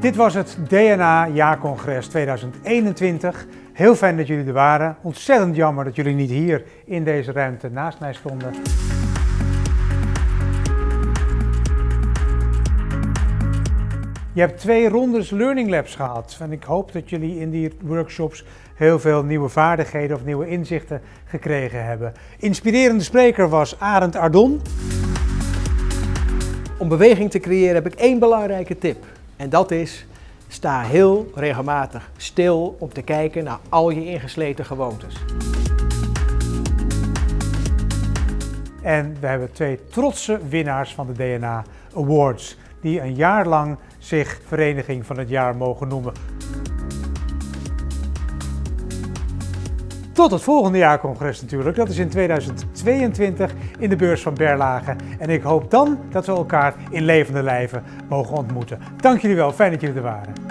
Dit was het DNA Jaarcongres 2021. Heel fijn dat jullie er waren. Ontzettend jammer dat jullie niet hier in deze ruimte naast mij stonden. Je hebt twee rondes Learning Labs gehad en ik hoop dat jullie in die workshops heel veel nieuwe vaardigheden of nieuwe inzichten gekregen hebben. Inspirerende spreker was Arend Ardon. Om beweging te creëren heb ik één belangrijke tip. En dat is, sta heel regelmatig stil om te kijken naar al je ingesleten gewoontes. En we hebben twee trotse winnaars van de DNA Awards, die een jaar lang zich Vereniging van het Jaar mogen noemen. Tot het volgende jaarcongres natuurlijk, dat is in 2022 in de beurs van Berlage. En ik hoop dan dat we elkaar in levende lijven mogen ontmoeten. Dank jullie wel, fijn dat jullie er waren.